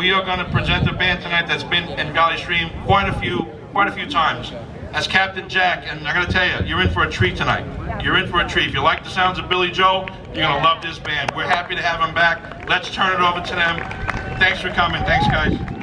we are going to present a band tonight that's been in Valley Stream quite a few, quite a few times. As Captain Jack, and I got to tell you, you're in for a treat tonight. You're in for a treat. If you like the sounds of Billy Joel, you're going to love this band. We're happy to have them back. Let's turn it over to them. Thanks for coming. Thanks, guys.